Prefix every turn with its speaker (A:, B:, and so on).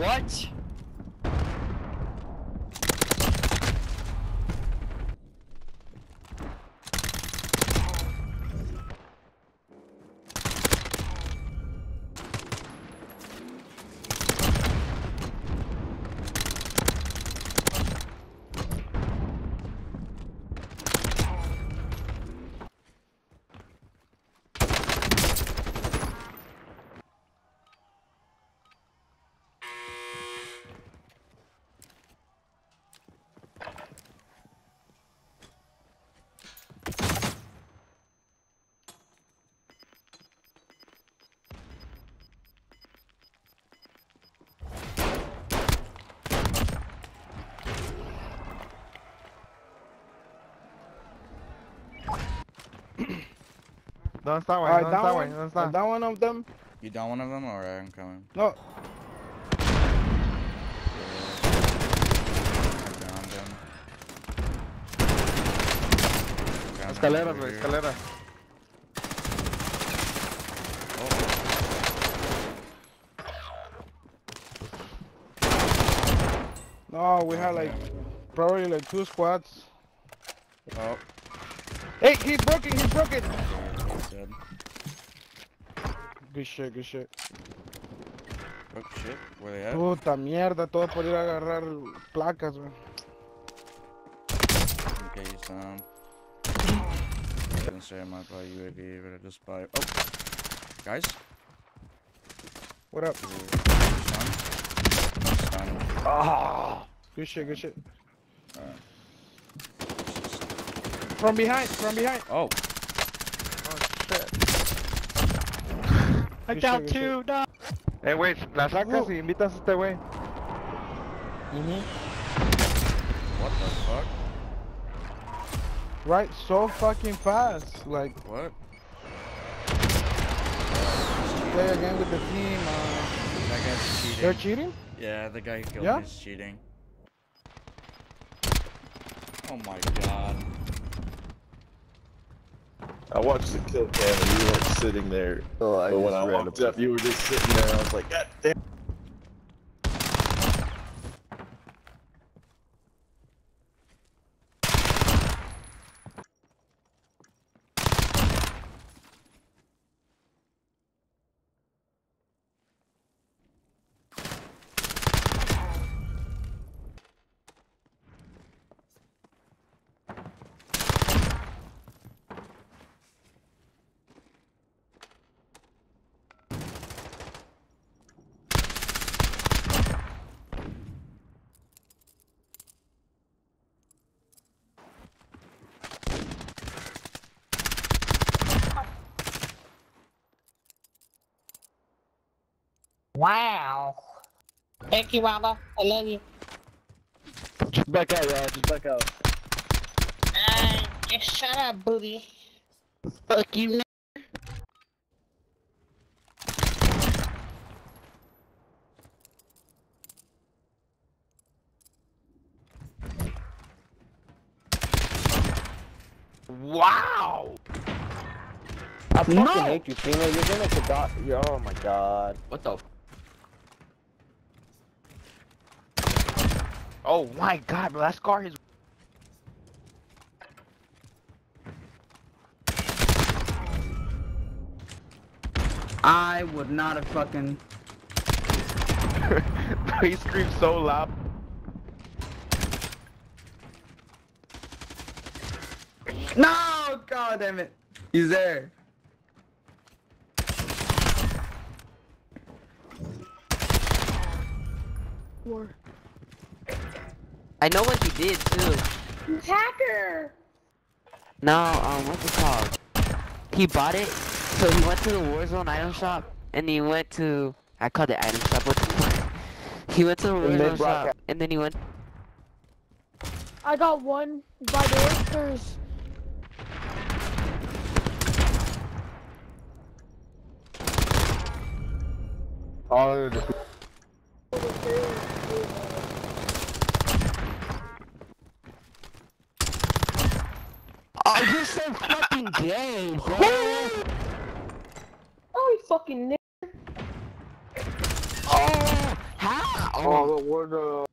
A: What?
B: ¿Dónde está, güey?
C: Alright,
B: ¿Dónde
C: down
B: está, güey?
C: one.
B: ¿Dónde está?
C: Down one of them.
D: You down one of them or I'm coming?
C: No.
D: I downed him. Downed him
B: Escaleras, güey,
D: here.
C: No, we had like probably like two squads.
D: Oh,
C: Hey, he's broken. He's broken. Good shit. Good shit.
D: Oh shit, where they at?
C: Puta mierda, todo por ir a agarrar placas, güey.
D: Okay, he's down. I didn't say I might buy UAV, but I just buy. Oh, guys.
C: What up?
D: Stun. Stun.
C: Oh. Good shit. Good shit.
D: Alright.
C: From behind. From behind.
D: Oh,
A: I
C: Good
A: down
C: shit, good
A: two. No.
B: Eh, güey, la sacas y invitas a este güey.
D: what the fuck?
C: Right, so fucking fast. Like
D: What?
C: play again with the team. Uh,
D: That guy's cheating.
C: they're cheating.
D: Yeah, the guy who killed
C: Yeah?
D: me is cheating. Oh my god.
E: I watched the kill cam and you weren't sitting there.
F: Oh, I
E: but when I walked
F: up-
E: up, you were just sitting there. I was like, God damn.
G: Wow. Thank you, Mama. I love you.
F: Just back out, y'all. Just back out.
G: Uh, just shut up, booty.
F: Fuck you.
B: Wow!
F: I fucking
A: No!
F: hate you, Tina. You're gonna forgot. You're, oh my god.
A: What the?
B: Oh my god, bro, that scar is.
A: I would not have fucking.
B: he screamed so loud.
A: No! God damn it! He's there.
H: I know what he did too.
G: Hacker!
H: No, um, what's it called? He bought it, so he went to the Warzone item shop, and he went to, I called it item shop, what's it called? He went to the Warzone
F: brought
H: shop, and then he went,
I: I got one by the There's
F: All
H: Oh, you're so fucking gay, bro!
I: oh, you fucking nigga.
H: Oh, how? Oh,
B: where the uh,